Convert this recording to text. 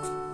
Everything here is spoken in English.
Bye.